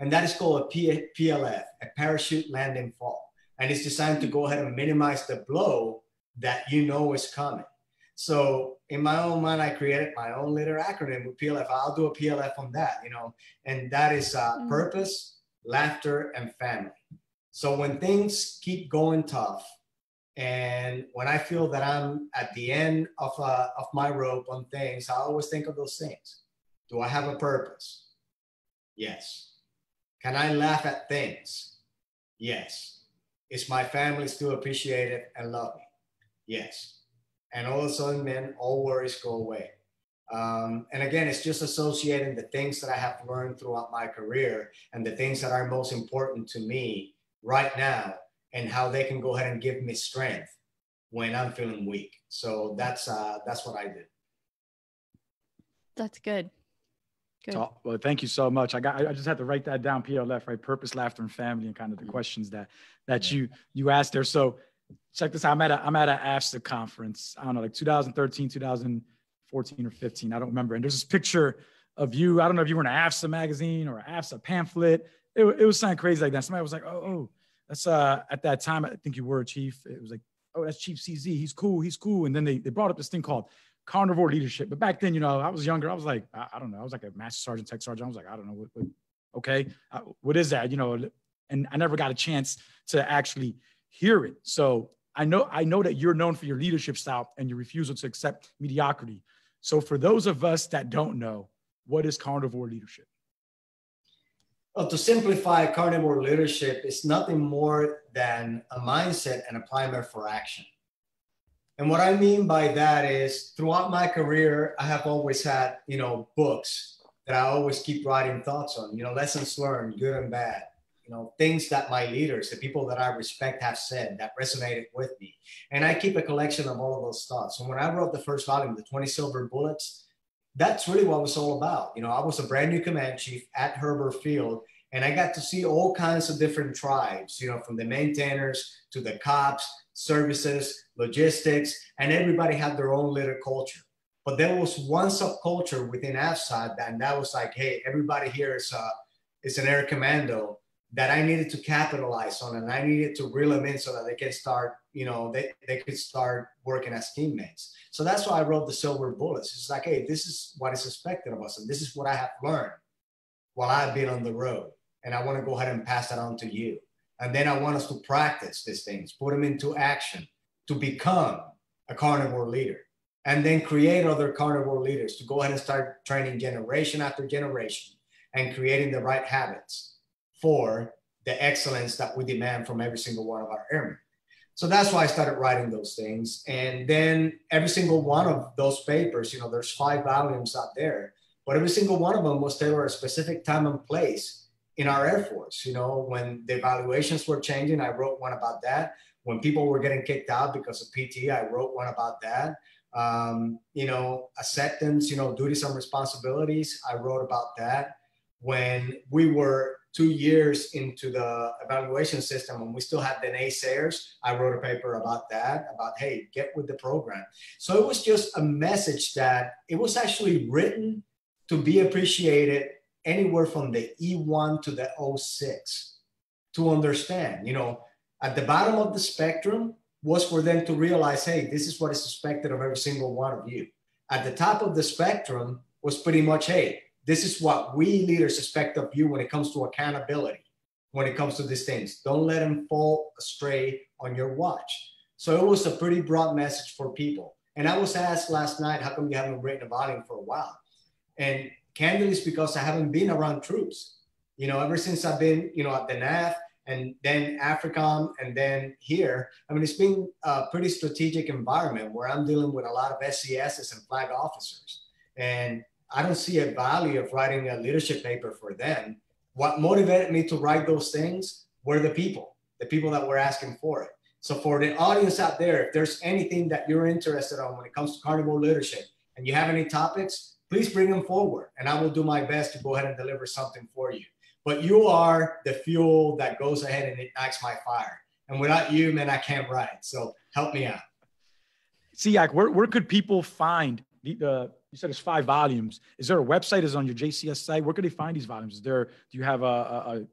And that is called a P- PLF, a parachute landing fall. And it's designed to go ahead and minimize the blow that you know is coming. So in my own mind, I created my own little acronym with PLF. I'll do a PLF on that, you know, and that is uh, mm-hmm. purpose, laughter, and family. So when things keep going tough, and when I feel that I'm at the end of, uh, of my rope on things, I always think of those things. Do I have a purpose? Yes. Can I laugh at things? Yes. Is my family still appreciated and love me? Yes and all of a sudden, man, all worries go away. Um, and again, it's just associating the things that I have learned throughout my career and the things that are most important to me right now and how they can go ahead and give me strength when I'm feeling weak. So that's uh, that's what I did. That's good. Good. So, well, thank you so much. I got. I just had to write that down. PLF, right? Purpose, laughter, and family, and kind of the mm-hmm. questions that that yeah. you you asked there. So check this out. I'm at a I'm at an AFSA conference. I don't know, like 2013, 2014 or 15. I don't remember. And there's this picture of you. I don't know if you were in an AFSA magazine or an AFSA pamphlet. It, it was something crazy like that. Somebody was like, oh, oh, that's uh at that time, I think you were a chief. It was like, oh, that's Chief CZ. He's cool, he's cool. And then they, they brought up this thing called carnivore leadership. But back then, you know, I was younger. I was like, I, I don't know. I was like a master sergeant, tech sergeant. I was like, I don't know what, what okay, uh, what is that? You know, and I never got a chance to actually hear it. So I know I know that you're known for your leadership style and your refusal to accept mediocrity. So for those of us that don't know, what is carnivore leadership? Well, to simplify, carnivore leadership is nothing more than a mindset and a primer for action. And what I mean by that is throughout my career, I have always had, you know, books that I always keep writing thoughts on, you know, lessons learned, good and bad you know things that my leaders the people that i respect have said that resonated with me. And i keep a collection of all of those thoughts. And when i wrote the first volume the 20 silver bullets that's really what it was all about. You know i was a brand new command chief at Hurlburt Field and i got to see all kinds of different tribes you know from the maintainers to the cops services logistics and everybody had their own little culture. But there was one subculture within AFSOC, and that was like hey everybody here is uh is an air commando that I needed to capitalize on and I needed to reel them in so that they can start, you know, they, they could start working as teammates. So that's why I wrote the silver bullets. It's like, hey, this is what is expected of us. And this is what I have learned while I've been on the road. And I want to go ahead and pass that on to you. And then I want us to practice these things, put them into action to become a carnivore leader. And then create other carnivore leaders to go ahead and start training generation after generation and creating the right habits for the excellence that we demand from every single one of our airmen. So that's why I started writing those things. And then every single one of those papers, you know, there's five volumes out there, but every single one of them was tailored a specific time and place in our Air Force. You know, when the evaluations were changing, I wrote one about that. When people were getting kicked out because of PT, I wrote one about that. Um, you know, acceptance, you know, duties and responsibilities, I wrote about that. When we were two years into the evaluation system and we still had the naysayers, I wrote a paper about that, about, hey, get with the program. So it was just a message that it was actually written to be appreciated anywhere from the E1 to the 06 to understand, you know, at the bottom of the spectrum was for them to realize, hey, this is what is expected of every single one of you. At the top of the spectrum was pretty much, hey, this is what we leaders expect of you when it comes to accountability, when it comes to these things. Don't let them fall astray on your watch. So it was a pretty broad message for people. And I was asked last night, how come you haven't written a volume for a while? And candidly, it's because I haven't been around troops. You know, ever since I've been, you know, at the NAF and then AFRICOM and then here, I mean, it's been a pretty strategic environment where I'm dealing with a lot of SESs and flag officers. And I don't see a value of writing a leadership paper for them. What motivated me to write those things were the people, the people that were asking for it. So for the audience out there, if there's anything that you're interested on when it comes to carnivore leadership and you have any topics, please bring them forward and I will do my best to go ahead and deliver something for you. But you are the fuel that goes ahead and ignites my fire. And without you, man, I can't write. So help me out. See, SEAC, where, where could people find the, the you said it's five volumes. Is there a website? Is on your JCS site? Where could they find these volumes? Is there? Do you have a, a, a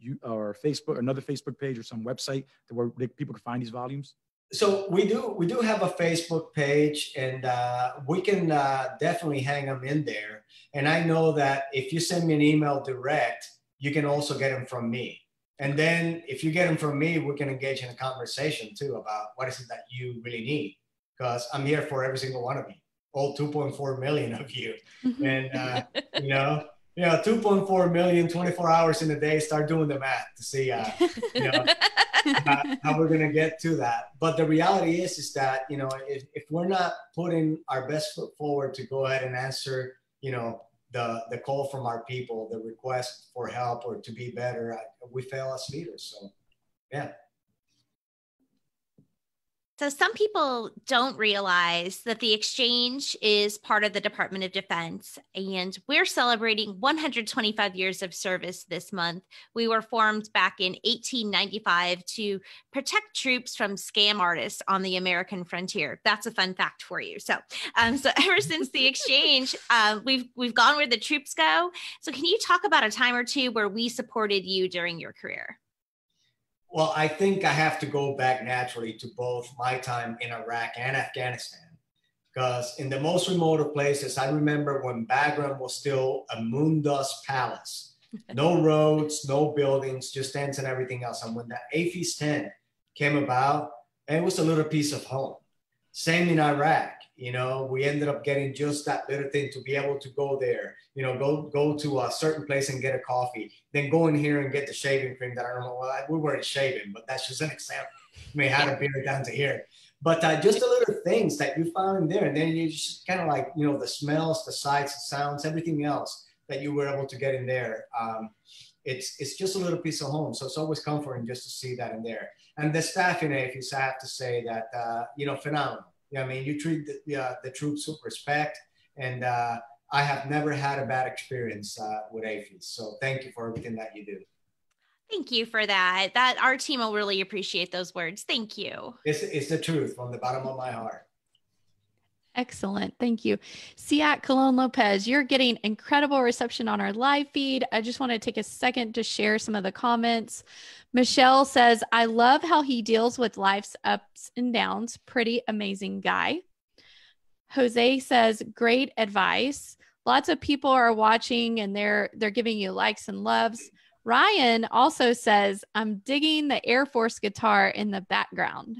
you or Facebook, another Facebook page, or some website where they, people can find these volumes? So we do we do have a Facebook page, and uh, we can uh, definitely hang them in there. And I know that if you send me an email direct, you can also get them from me. And then if you get them from me, we can engage in a conversation too about what is it that you really need, because I'm here for every single one of you all 2.4 million of you. Mm-hmm. And, uh, you know, you know, 2.4 million, 24 hours in a day, start doing the math to see, uh, you know, how, how, we're going to get to that. But the reality is, is that, you know, if, if we're not putting our best foot forward to go ahead and answer, you know, the, the call from our people, the request for help or to be better, we fail as leaders. So, yeah. So, some people don't realize that the exchange is part of the Department of Defense, and we're celebrating 125 years of service this month. We were formed back in 1895 to protect troops from scam artists on the American frontier. That's a fun fact for you. So, um, so ever since the exchange, uh, we've we've gone where the troops go. So, can you talk about a time or two where we supported you during your career? Well, I think I have to go back naturally to both my time in Iraq and Afghanistan. Because in the most remote of places, I remember when Bagram was still a moon dust palace. No roads, no buildings, just tents and everything else. And when the AAFES tent came about, it was a little piece of home. Same in Iraq you know we ended up getting just that little thing to be able to go there you know go go to a certain place and get a coffee then go in here and get the shaving cream that i don't know well we weren't shaving but that's just an example. I we had a beer down to here. But uh, just the little things that you found there and then you just kind of like you know the smells the sights the sounds everything else that you were able to get in there um, it's it's just a little piece of home. So it's always comforting just to see that in there. And the staff in AAFES, I have to say that uh, you know phenomenal I mean, you treat the, uh, the troops with respect, and uh, I have never had a bad experience uh, with AAFES. So thank you for everything that you do. Thank you for that. That our team will really appreciate those words. Thank you. It's, it's the truth from the bottom of my heart. Excellent. Thank you. SEAC Colon Lopez, you're getting incredible reception on our live feed. I just want to take a second to share some of the comments. Michelle says, I love how he deals with life's ups and downs. Pretty amazing guy. Jose says, great advice. Lots of people are watching and they're they're giving you likes and loves. Ryan also says, I'm digging the Air Force guitar in the background.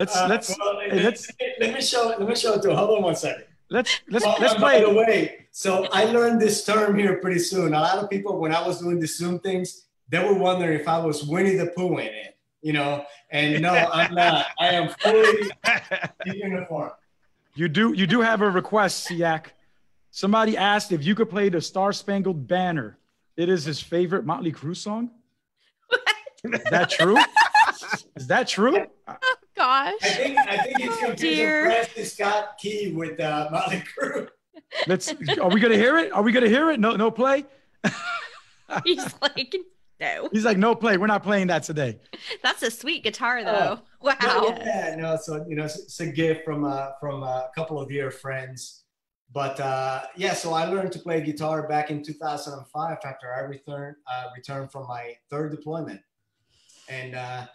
Let's Uh, let's well, hey, let's let me show let me show it to you. Hold on one second. let's let's Well, let's and by play. the way, so I learned this term here pretty soon. A lot of people, when I was doing the Zoom things, they were wondering if I was Winnie the Pooh in it, you know. And no, I'm not. I am fully in uniform. You do you do have a request, SEAC. Somebody asked if you could play the Star Spangled Banner. It is his favorite Motley Crue song. Is that true? Is that true? Oh, gosh. I think I think it's confusing dear. Preston Scott Key with uh, Motley Crue. Let's. Are we gonna hear it? Are we gonna hear it? No, no play. He's like, no. He's like, no play. We're not playing that today. That's a sweet guitar, Oh. though. wow. No, yeah, no. So you know, it's, it's a gift from uh, from a couple of dear friends. But uh, yeah, so I learned to play guitar back in 2005 after I returned uh, returned from my third deployment, and uh,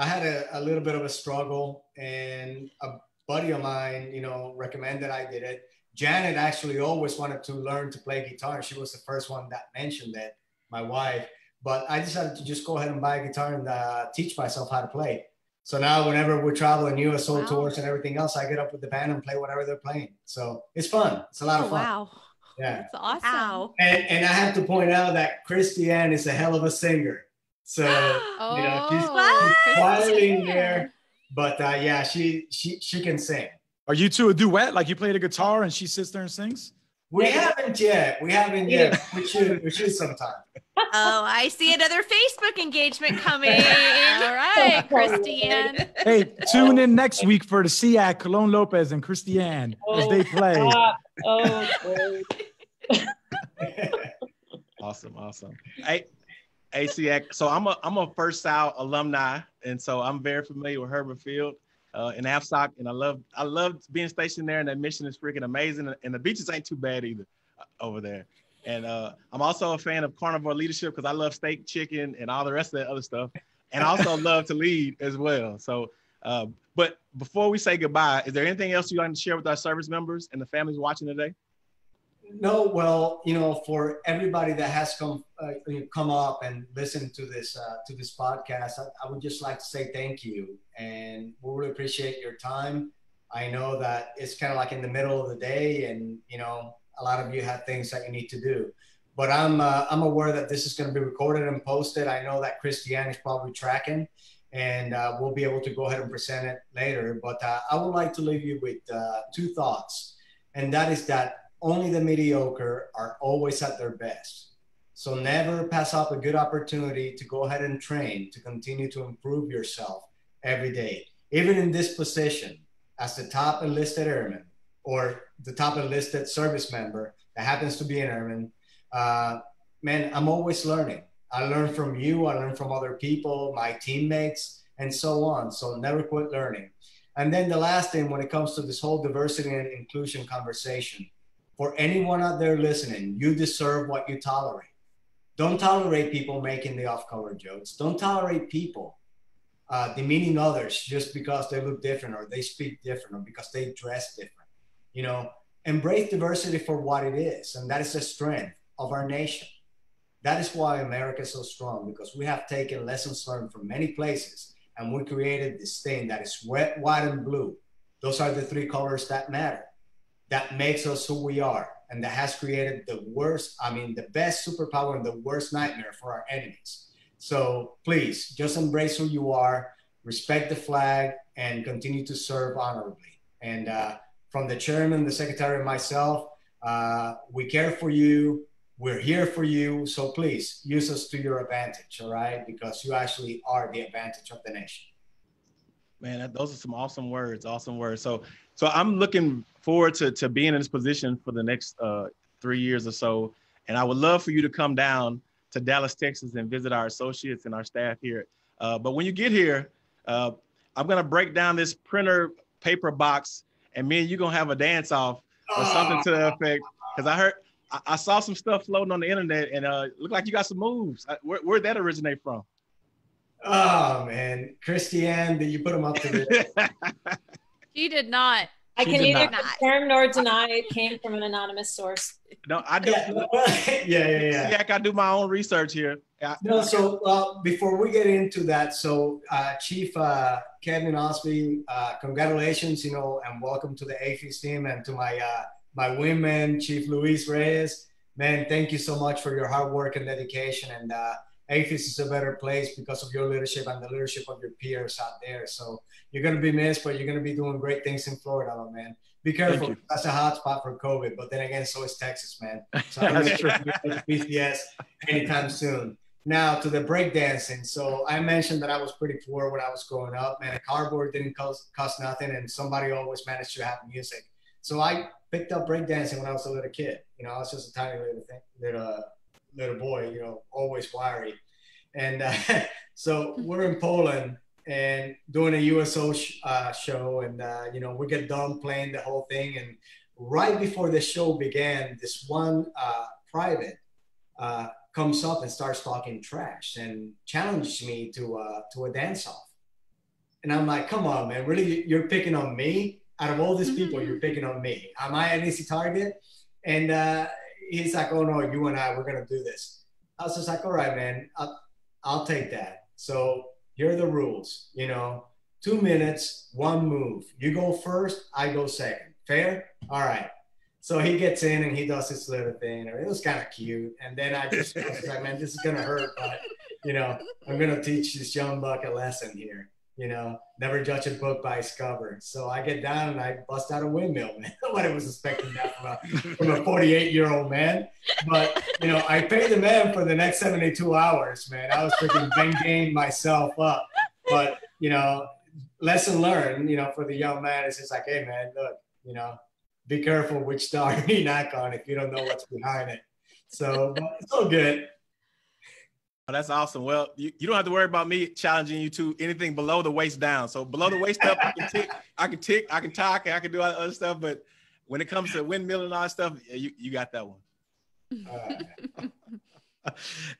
I had a, a little bit of a struggle. And a buddy of mine, you know, recommended I did it. Janet actually always wanted to learn to play guitar. She was the first one that mentioned it, my wife. But I decided to just go ahead and buy a guitar and uh, teach myself how to play. So now, whenever we're traveling USO Wow. tours and everything else, I get up with the band and play whatever they're playing. So it's fun. It's a lot Oh, of fun. wow. Yeah. That's awesome. Wow. And, and I have to point out that Christiane is a hell of a singer. So, Oh, you know, she's, What? she's quietly in there, but uh, yeah, she she she can sing. Are you two a duet? Like you play the guitar and she sits there and sings? We haven't yet. We haven't yet. We should we should sometime. Oh, I see another Facebook engagement coming. All right, Christiane. Hey, tune in next week for the SEAC, Colon Lopez, and Christiane as they play. Ah, oh. Awesome, awesome. Hey, ACX. So I'm a I'm a First South alumni, and so I'm very familiar with Hurlburt Field uh, in AFSOC, and I love I love being stationed there, and that mission is freaking amazing, and the beaches ain't too bad either uh, over there. And uh, I'm also a fan of carnivore leadership because I love steak, chicken, and all the rest of that other stuff, and I also love to lead as well. So, uh, but before we say goodbye, is there anything else you'd like to share with our service members and the families watching today? No, well, you know, for everybody that has come uh, come up and listened to this uh, to this podcast, I, I would just like to say thank you, and we really appreciate your time. I know that it's kind of like in the middle of the day, and you know, a lot of you have things that you need to do. But I'm uh, I'm aware that this is going to be recorded and posted. I know that Christiane is probably tracking, and uh, we'll be able to go ahead and present it later. But uh, I would like to leave you with uh, two thoughts, and that is that only the mediocre are always at their best. So never pass up a good opportunity to go ahead and train to continue to improve yourself every day. Even in this position, as the top enlisted airman or the top enlisted service member that happens to be an airman, uh, man, I'm always learning. I learn from you, I learn from other people, my teammates, and so on. So never quit learning. And then the last thing, when it comes to this whole diversity and inclusion conversation, for anyone out there listening, you deserve what you tolerate. Don't tolerate people making the off color jokes. Don't tolerate people uh, demeaning others just because they look different or they speak different or because they dress different. You know, embrace diversity for what it is. And that is the strength of our nation. That is why America is so strong because we have taken lessons learned from many places and we created this thing that is red, white, and blue. Those are the three colors that matter that makes us who we are and that has created the worst, I mean, the best superpower and the worst nightmare for our enemies. So please just embrace who you are, respect the flag, and continue to serve honorably. And uh, from the chairman, the secretary, and myself, uh, we care for you. We're here for you. So please use us to your advantage, all right? Because you actually are the advantage of the nation. Man, those are some awesome words. Awesome words. So, so I'm looking forward to to being in this position for the next uh, three years or so, and I would love for you to come down to Dallas, Texas, and visit our associates and our staff here. Uh, but when you get here, uh, I'm gonna break down this printer paper box, and me and you gonna have a dance off or something to the effect. Because I heard I, I, saw some stuff floating on the internet, and uh, looked like you got some moves. Where where'd that originate from? Oh man, Christiane, did you put them up to this? she did not. I can neither confirm nor deny it came from an anonymous source. No, I do. Yeah, yeah, yeah. yeah. I do my own research here. No, so uh, before we get into that, so uh, Chief uh, Kevin Osby, uh, congratulations, you know, and welcome to the AAFES team and to my uh, my women, Chief Luis Reyes. Man, thank you so much for your hard work and dedication. And uh, AAFES is a better place because of your leadership and the leadership of your peers out there. So you're going to be missed, but you're going to be doing great things in Florida, man. Be careful. That's a hot spot for COVID. But then again, so is Texas, man. So I'm That's true. PCS anytime soon. Now to the breakdancing. So I mentioned that I was pretty poor when I was growing up, man. A cardboard didn't cost, cost nothing, and somebody always managed to have music. So I picked up breakdancing when I was a little kid. You know, I was just a tiny little thing, little little boy. You know, always wiry. And uh, so we're in Poland and doing a USO sh- uh, show, and uh, you know we get done playing the whole thing, and right before the show began, this one uh, private uh, comes up and starts talking trash and challenges me to uh, to a dance off, and I'm like, come on, man, really, you're picking on me? Out of all these people, mm-hmm. you're picking on me. Am I an easy target? And uh, he's like, oh no, you and I, we're gonna do this. I was just like, all right, man, I'll, I'll take that. So here are the rules. You know, two minutes, one move. You go first, I go second. Fair? All right. So he gets in and he does his little thing. It was kind of cute. And then I just I was like, man, this is gonna hurt, but you know, I'm gonna teach this young buck a lesson here. You know, never judge a book by its cover. So I get down and I bust out a windmill, man. Nobody was expecting that from a from a 48 year old man. But you know, I paid the man for the next 72 hours, man. I was freaking banging myself up. But you know, lesson learned, you know, for the young man is just like, hey man, look, you know, be careful which star you knock on if you don't know what's behind it. So it's all good. Oh, that's awesome. Well, you, you don't have to worry about me challenging you to anything below the waist down. So below the waist up, I can tick, I can tick, I can talk, I can do other stuff. But when it comes to windmill and all that stuff, you, you got that one.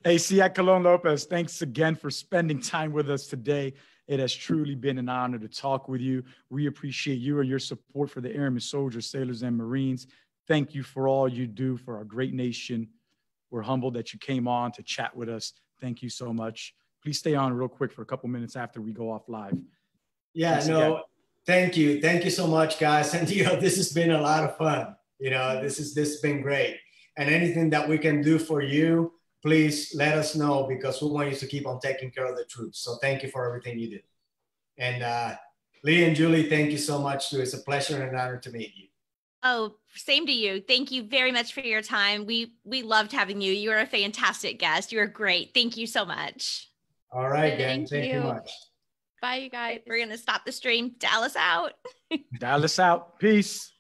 hey, SEAC Colon Lopez, thanks again for spending time with us today. It has truly been an honor to talk with you. We appreciate you and your support for the Airmen, soldiers, sailors, and Marines. Thank you for all you do for our great nation. We're humbled that you came on to chat with us. Thank you so much. Please stay on real quick for a couple minutes after we go off live. Yeah, Thanks no, again. thank you. Thank you so much, guys. And you know, this has been a lot of fun. You know, this is this has been great. And anything that we can do for you, please let us know because we want you to keep on taking care of the troops. So thank you for everything you did. And uh, Lee and Julie, thank you so much too. It's a pleasure and an honor to meet you. Oh, same to you. Thank you very much for your time. We we loved having you. You are a fantastic guest. You are great. Thank you so much. All right, gang. Thank, thank you. you much. Bye, you guys. We're gonna stop the stream. Dallas out. Dallas out. Peace.